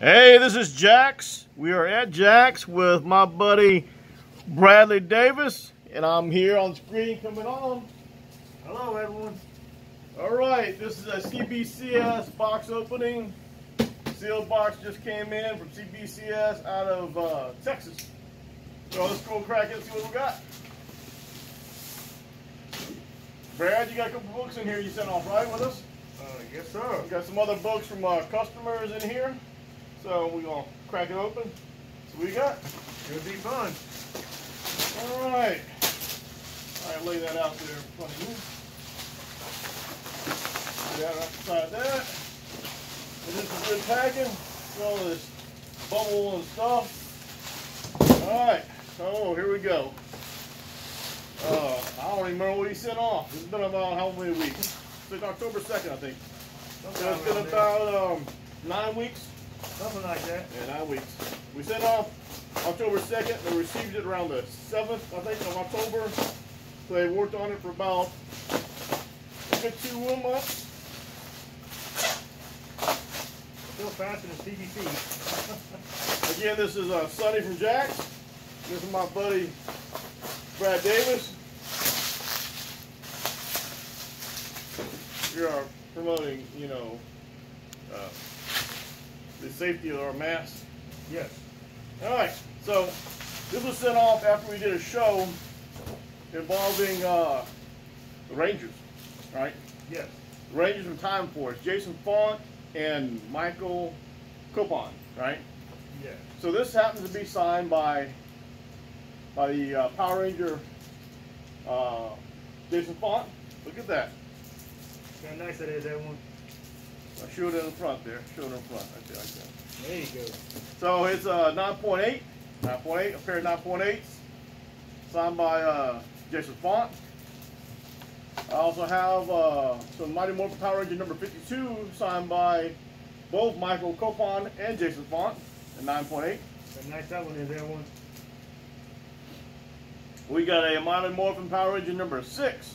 Hey, this is Jak's. We are at Jak's with my buddy Bradly Davis, and I'm here on screen coming on. Hello, everyone. All right, this is a CBCS box opening. Sealed box just came in from CBCS out of uh, Texas. So let's go crack it and see what we got. Brad, you got a couple books in here you sent off, right, with us? Uh, yes, sir. We got some other books from our customers in here. So we're going to crack it open. So we got. It'll be fun. All right. All right, lay that out there in front of you. Got it outside that. This is good packing. All this bubble and stuff. All right. So here we go. Uh, I don't even remember what he sent off. It's been about how many weeks? Since October 2nd, I think. So it's been about um, nine weeks. Something like that. Yeah, nine weeks. We sent off October 2nd. They received it around the 7th, I think, of October. So they worked on it for about a good two months. Still faster than CBC. Again, this is uh, Sonny from Jak's. This is my buddy Brad Davis. We are promoting, you know, uh, the safety of our masks. yes. All right, so this was sent off after we did a show involving uh, the Rangers, right? Yes. Rangers from Time Force, Jason Faunt and Michael Copon, right? Yes. So this happens to be signed by by the uh, Power Ranger uh, Jason Faunt. Look at that. How nice that is, everyone. I showed it in the front there. Showed it in the front. Right there, like that. There you go. So it's uh, 9.8, 9.8, a pair of 9.8s, signed by uh, Jason Faunt. I also have uh, some Mighty Morphin Power Ranger number 52, signed by both Michael Copon and Jason Faunt, at 9.8. How nice that one is, everyone. We got a Mighty Morphin Power Ranger number 6,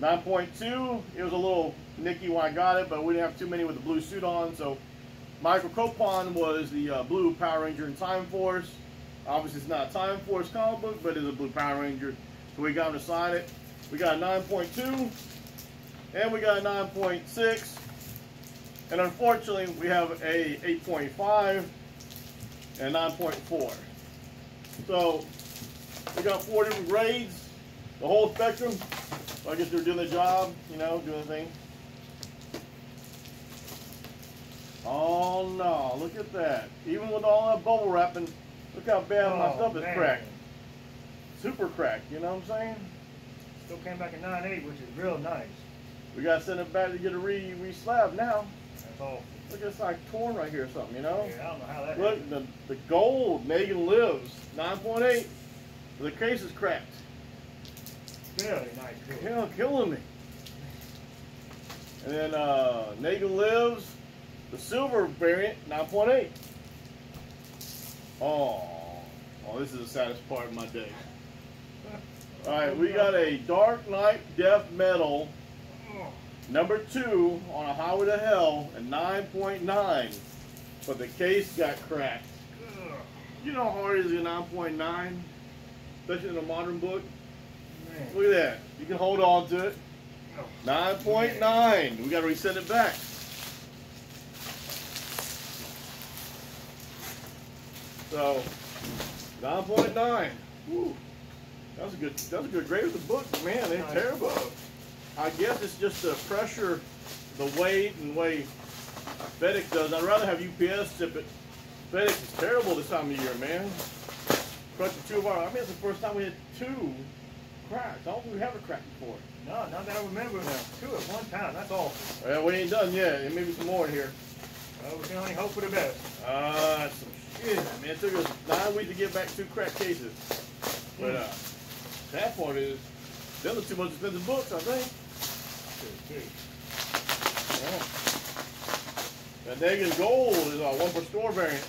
9.2. It was a little nicky when I got it, but we didn't have too many with the blue suit on, so Michael Copon was the uh, blue Power Ranger in Time Force. Obviously, it's not a Time Force comic book, but it's a blue Power Ranger. So we got him to sign it. We got a 9.2, and we got a 9.6. And unfortunately, we have a 8.5 and 9.4. So we got four different grades, the whole spectrum. So I guess they're doing the job, you know, doing the thing. Oh no, look at that. Even with all that bubble wrapping, look how bad my Oh, stuff is man. cracked. Super cracked, you know what I'm saying? Still came back at 9.8, which is real nice. We gotta send it back to get a re re slab now. That's all. Look, it's like torn right here or something, you know? Yeah, I don't know how that Look, the, the gold, Negan lives, 9.8. The case is cracked. Really nice. Hell, killing me. And then uh, Negan Lives, the silver variant, 9.8. Oh, oh, this is the saddest part of my day. All right, we got a Dark Knight Death Metal number two on a Highway to Hell at 9.9, but the case got cracked. You know how hard it is to get 9.9, especially in a modern book. Look at that. You can hold on to it. Oh, 9.9. We got to resend it back. So, 9.9. Woo. That was a good. That was a good grade of the book, man. They're Nice terrible. I guess it's just the pressure, the weight, and the way FedEx does. I'd rather have UPS ship it. FedEx is terrible this time of year, man. Crushing two of our. I mean, it's the first time we had two cracks. I don't think we have a crack before. No, not that I remember. now. Two at one time. That's all. Well, we ain't done yet. There may be some more in here. Well, we can only hope for the best. Uh, shit, man. It took us nine weeks to get back two crack cases. But uh, that part is, them are two most expensive books, I think. Yeah. That Negan Gold is a one per store variant.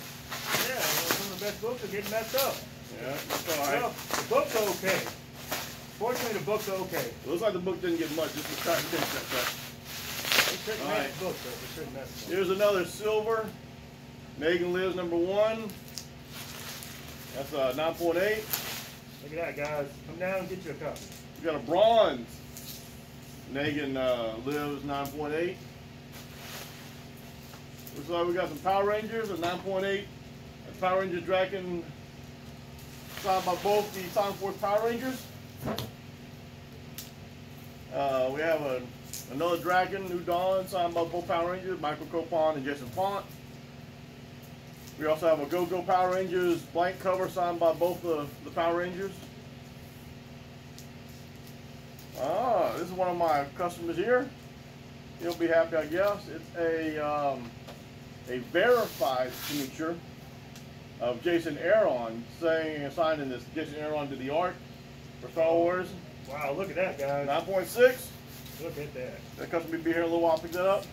Yeah, know, some of the best books are getting messed up. Yeah, that's all right. Well, the book's are okay. Fortunately, the book's are okay. It looks like the book didn't get much. This is trying to finish that stuff. They shouldn't All right. Shouldn't mess. Here's another silver Negan Lives number one. That's a 9.8. Look at that, guys. Come down and get you a copy. We got a bronze. Negan uh, Lives 9.8. Looks like we got some Power Rangers, a 9.8. Power Rangers Drakkon signed by both the Time Force Power Rangers. Uh, we have a, another Drakkon, New Dawn, signed by both Power Rangers, Michael Copon and Jason Faunt. We also have a Go-Go Power Rangers blank cover signed by both the, the Power Rangers. Ah, this is one of my customers here. He'll be happy, I guess. It's a um, a verified signature of Jason Aaron saying and signing this. Jason Aaron did the art for Star Wars. Wow, look at that, guys. 9.6. Look at that. That customer will be here in a little while. Pick that up.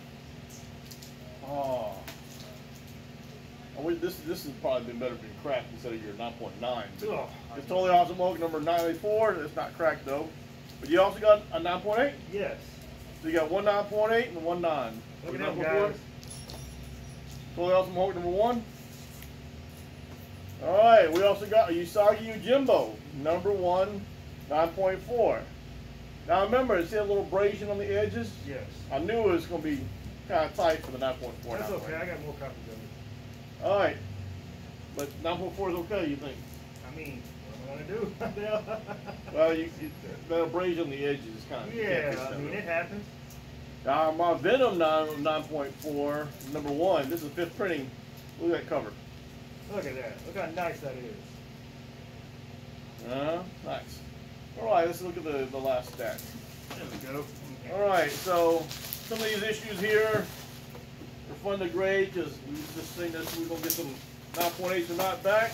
Oh. Wait, this this has probably been better being cracked instead of your 9.9. Oh, It's totally awesome Hulk number 94. It's not cracked though. But you also got a 9.8. Yes. So you got one 9.8 and one 9. Look at 9.4. guys. Totally awesome Hulk number one. All right, we also got a Usagi Yojimbo number one, 9.4. Now remember, it said a little abrasion on the edges. Yes. I knew it was going to be kind of tight for the 9.4. That's 9.8. okay. I got more copies of it. All right, but 9.4 is okay. You think? I mean, what am I gonna do? Well, you, you that abrasion on the edges kind of yeah, I mean, it happens. Now my Venom 9 9.4 number one. This is fifth printing. Look at that cover. Look at that. Look how nice that is. Uh, nice. All right, let's look at the, the last stack. There we go. All right, so some of these issues here are fun to grade because we just think that we're gonna get some 9.8s or not back.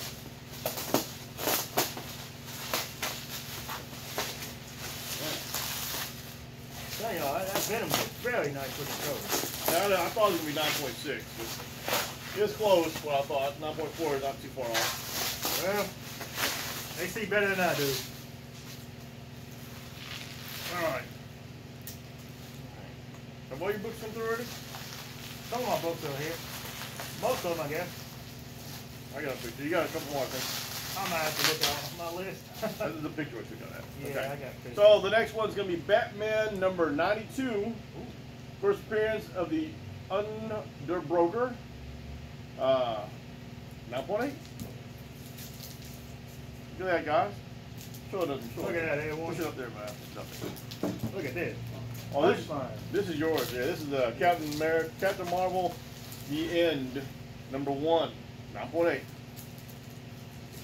Tell you, that that Venom's a very nice looking cover. Now, I thought it was gonna be 9.6, but it's close. What I thought 9.4 is not too far off. Well, they see better than I do. All right. Have all your books come through already? Some of my books are here. Most of them, I guess. I got a picture. You got a couple more, I think. I might have to look at my list. This is the picture what we got at. Yeah, Okay. I got pictures. So the next one's gonna be Batman number 92. First appearance of the Underbroker. Uh, 9.8. Look at that, guys. Show it. Show Look at that. Push it up there, man. Push it up there. Look at this. Oh, this, this is yours. Yeah, this is uh, Captain America, Captain Marvel, The End, number one, 9.8.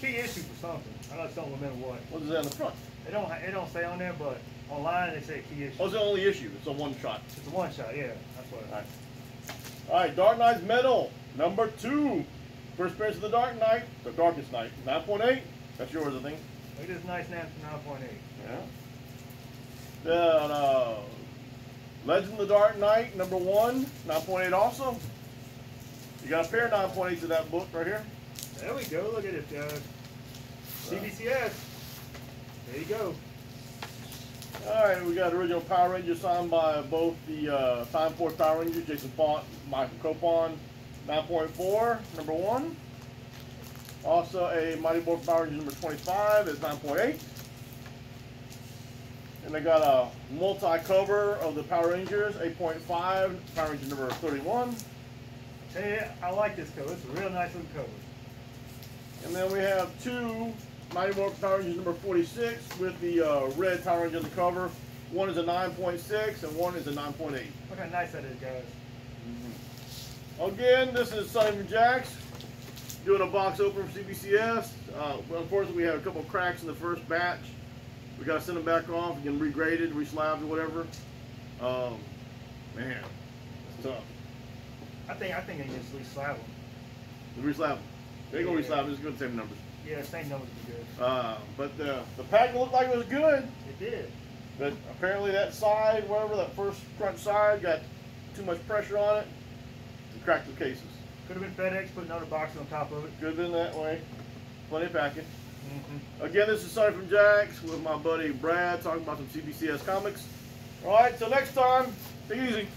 Key issue for something. I don't remember what. What is that on the front? It don't it don't say on there, but online they say key issue. Oh, it's the only issue. It's a one shot. It's a one shot, yeah. That's what. All right. All right, Dark Nights Metal, number two. First appearance of the Dark Knight, the Darkest Knight, 9.8. That's yours, I think. Look at this nice for 9.8. Yeah. Then, uh, Legend of the Dark Knight, number one, 9.8 also. You got a pair of 9.8s of that book right here. There we go. Look at it, guys. CBCS. There you go. All right, we got original Power Rangers signed by both the uh, Time Force Power Rangers, Jason Faunt, Michael Copon, 9.4, number one. Also a Mighty Morphin Power Rangers number 25 is 9.8. And they got a multi-cover of the Power Rangers, 8.5, Power Rangers number 31. Tell you, I like this cover. It's a real nice looking cover. And then we have two Mighty Morphin Power Rangers number 46 with the uh, red Power Ranger on the cover. One is a 9.6 and one is a 9.8. Look how nice that is, guys. Again, this is Sonny from Jak's doing a box open for CBCS. Uh, well, unfortunately, we had a couple cracks in the first batch. We got to send them back off and get them regraded, reslabbed, or whatever. Um, man, it's tough. I think I think they just re-slab them. The reslab them. They ain't gonna Yeah. reslab them. It's good same numbers. Yeah, same numbers would be good. Uh, but the the pack looked like it was good, It did. but apparently that side, whatever that first front side, got too much pressure on it and cracked the cases. Could have been FedEx put another box on top of it. Could have been that way. Plenty of packing. Mm-hmm. Again, this is Sonny from Jak's with my buddy Brad talking about some CBCS comics. All right, till next time, take it easy.